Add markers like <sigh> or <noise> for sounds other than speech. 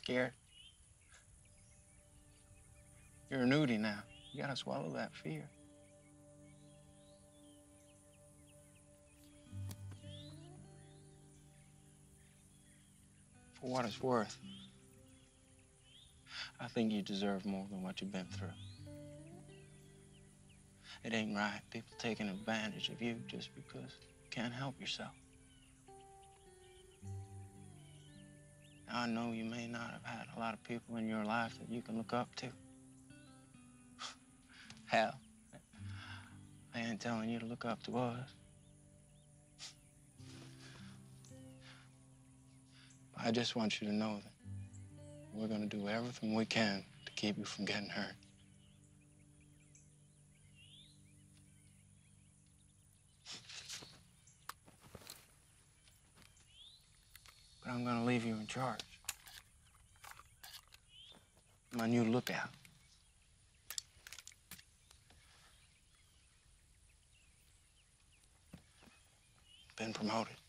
scared. You're an Oodie now. You gotta swallow that fear. For what it's worth, I think you deserve more than what you've been through. It ain't right, people taking advantage of you just because you can't help yourself. I know you may not have had a lot of people in your life that you can look up to. <sighs> Hell, I ain't telling you to look up to us. I just want you to know that we're gonna do everything we can to keep you from getting hurt. But I'm gonna leave you in charge. My new lookout. Been promoted.